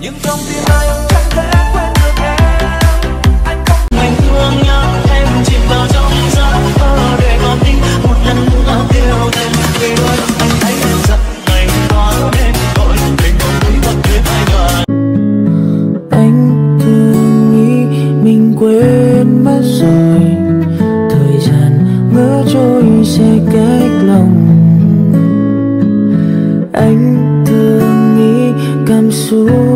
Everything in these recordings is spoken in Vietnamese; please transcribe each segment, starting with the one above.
nhưng trong tim anh chẳng thể quên được em. Anh không mình thương nhau, em chìm vào trong giấc mơ để còn đi. Một lần nữa yêu thêm vì đôi anh thấy em giật mình có đến tội mình không muốn thật đến ai ngờ. Anh thường nghĩ mình quên mất rồi. Thời gian ngỡ trôi sẽ cách lòng. Anh thường nghĩ cảm xúc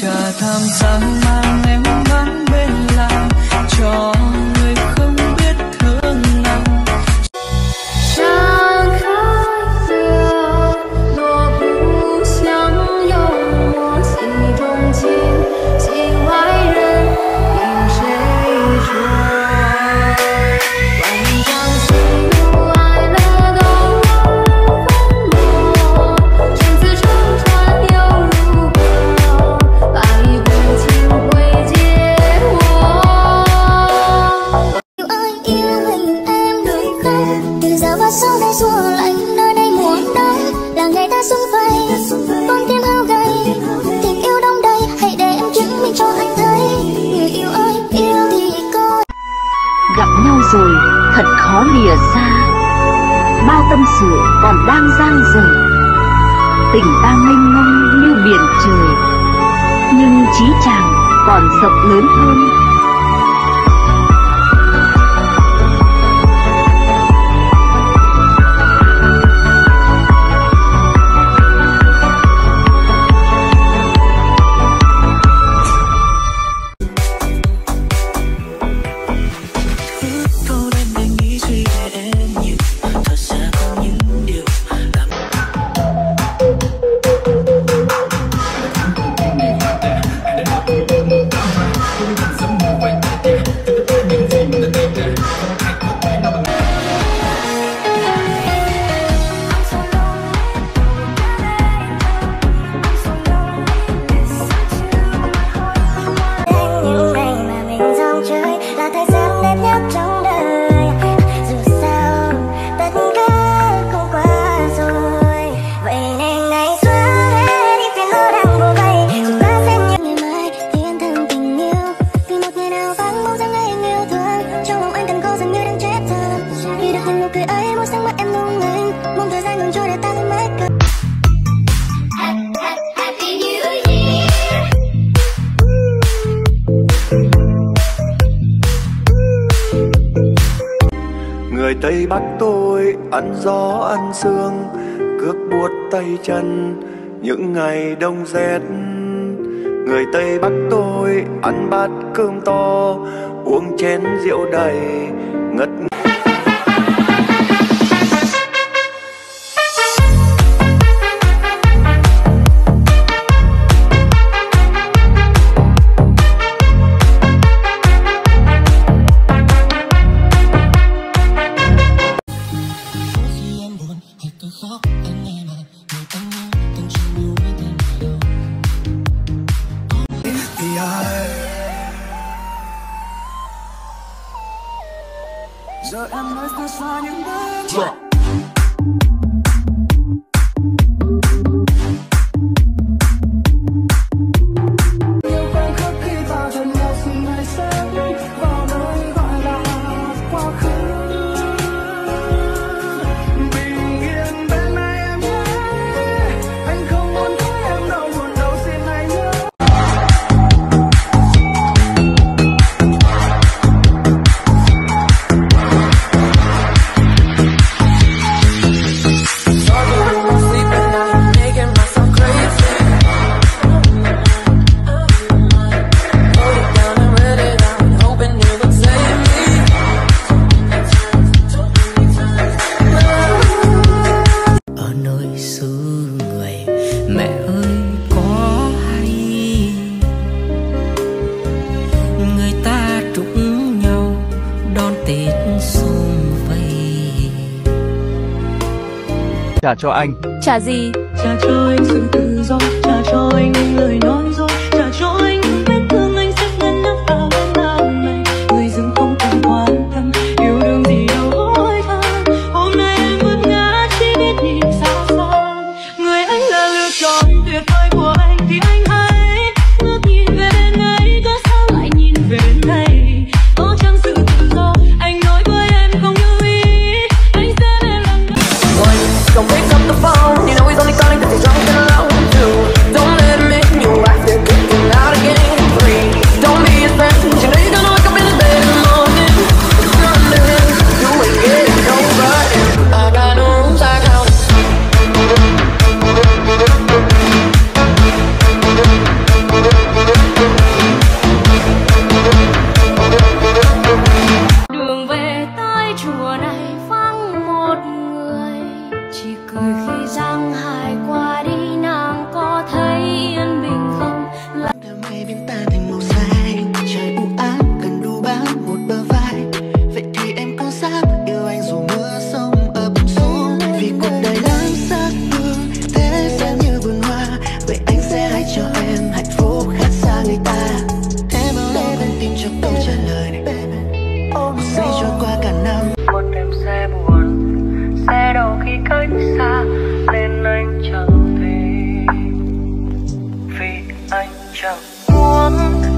trà tham sáng mang xuân về con tim hao gầy, tình yêu đông đầy. Hãy để em chứng minh cho anh thấy. Người yêu ơi, yêu thì có. Gặp nhau rồi, thật khó lìa xa. Bao tâm sự còn đang dang dở. Tình ta mênh mông như biển trời. Nhưng trí chàng còn rộng lớn hơn. người tây bắc tôi ăn gió, ăn sương, cướp buốt tay chân, những ngày đông rét. Người tây bắc tôi ăn bát cơm to, uống chén rượu đầy ngất ngây. but I must not sign. Drop. trà cho anh. Trả gì? Trả cho anh sự tự do trả cho anh những lời nói chẳng muốn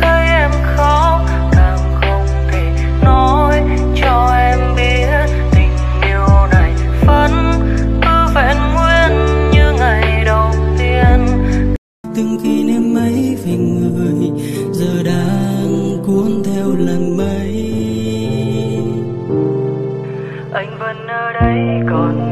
thấy em khóc càng không thể nói cho em biết tình yêu này vẫn cứ vẹn nguyên như ngày đầu tiên. Từng khi niệm mấy về người giờ đang cuốn theo làn mây anh vẫn ở đây còn